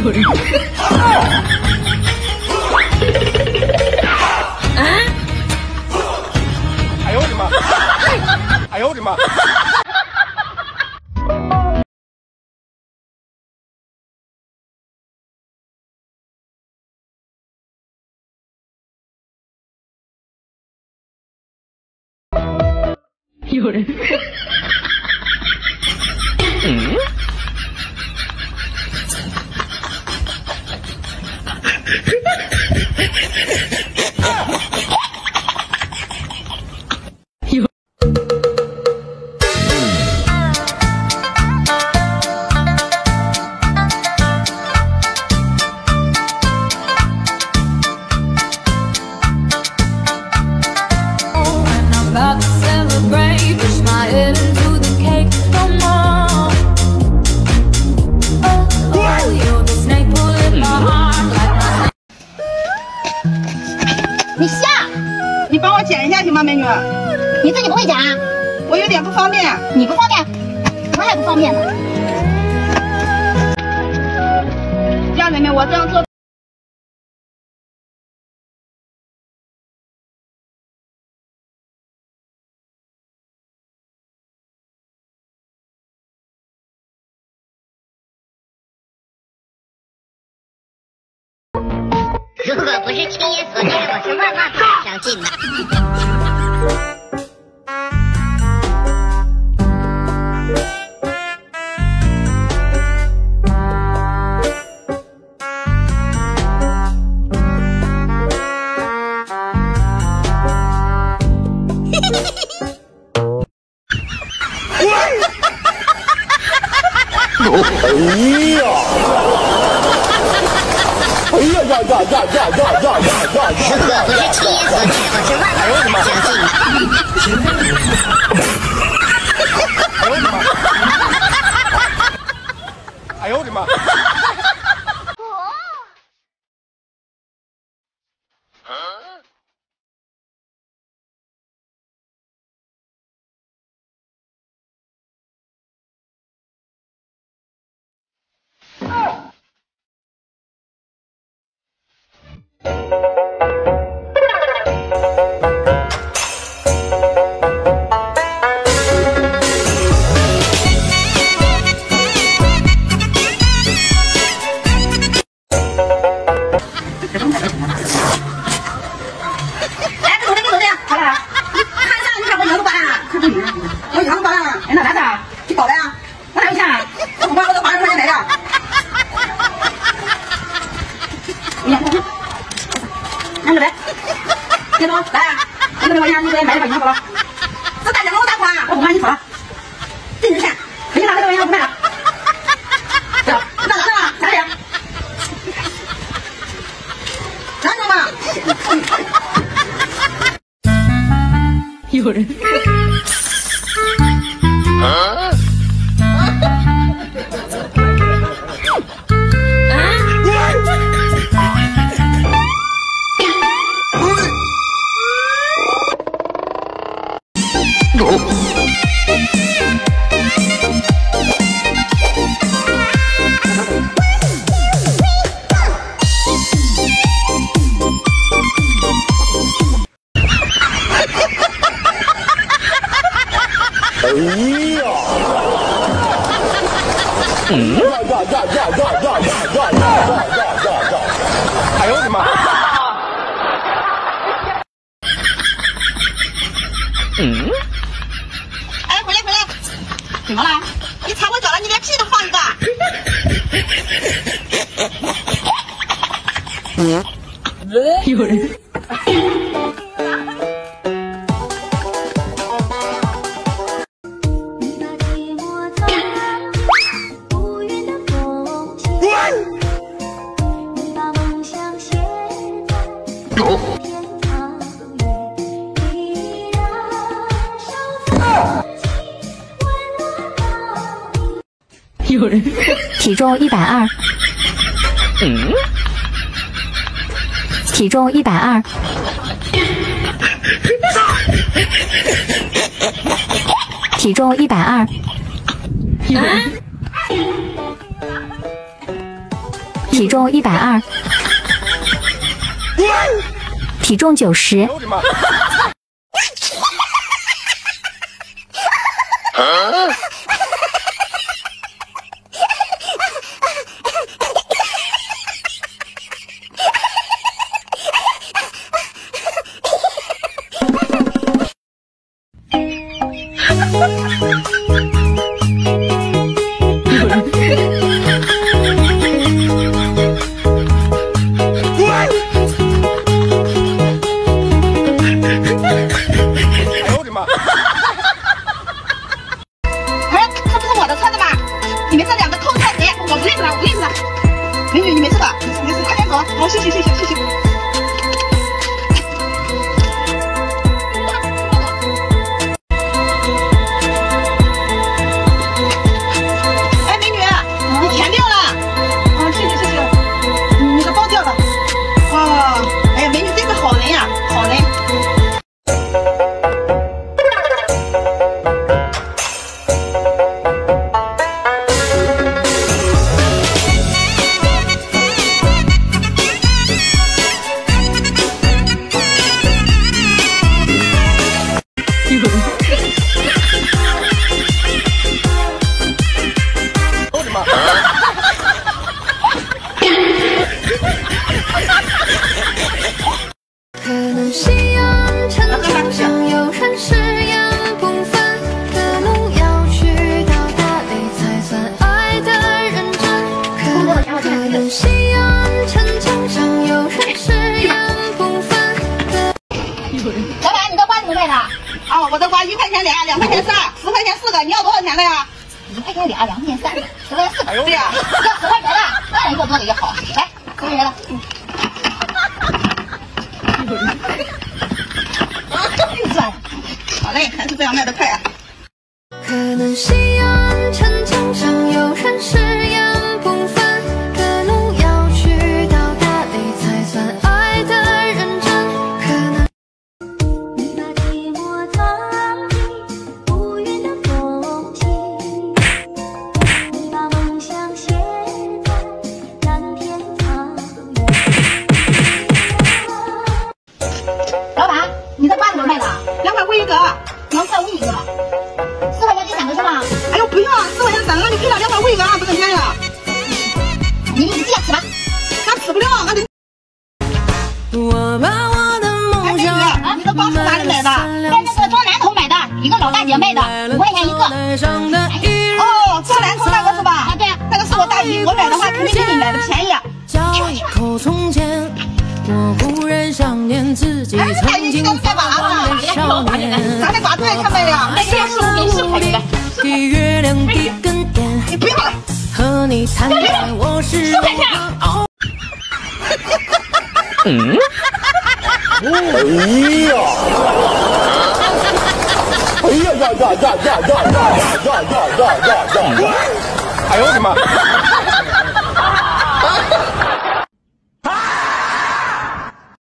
有人。哎呦我的妈！哎呦我的妈！有人。有。帮我剪一下行吗，美女？你自己不会剪啊？我有点不方便。你不方便，我还不方便呢。这样，妹妹，我这样做。如果不是亲眼所见，我是万万不敢相信的。哎呦我的妈！如果不是亲眼所见，我是万万不敢相信的。哎呦我的妈！哎，你看，看这边，别动，来啊！一百块钱你给卖的吧，你付了。这大家我打款，我不管你付了，给你钱，给你拿这个钱我不卖了。走，那哪去了？哪里？拿着吧。有人。哎呀！嗯。呀呀呀呀呀呀呀呀呀呀呀呀！哎呦我的妈！嗯。哎，回来回来，怎么了？你踩我脚了，你连屁都放一个。嗯。有人。有人。体重一百二。嗯？体重一百二。体重一百二。有体重一百二。体重九十。你要多少钱的呀？一块钱俩，两块钱三，十块四，对呀，要十块钱的，当然越多的越好。来，十块钱的。哈哈哈哈哈！好嘞，还是这样卖的快啊。可能大姐卖的五块钱一个，哦，河南产那个是吧？啊对，那个是我大姨，我买的话肯定比你买的便宜。去吧去吧。哎，看你干啥？你又刮你了，你又刮你了。咱俩刮对了，看没有？哎，你不要了。别动！收回去。哈哈哈！哎呀！呀呀呀呀呀呀呀呀呀呀呀！哎呦我的妈！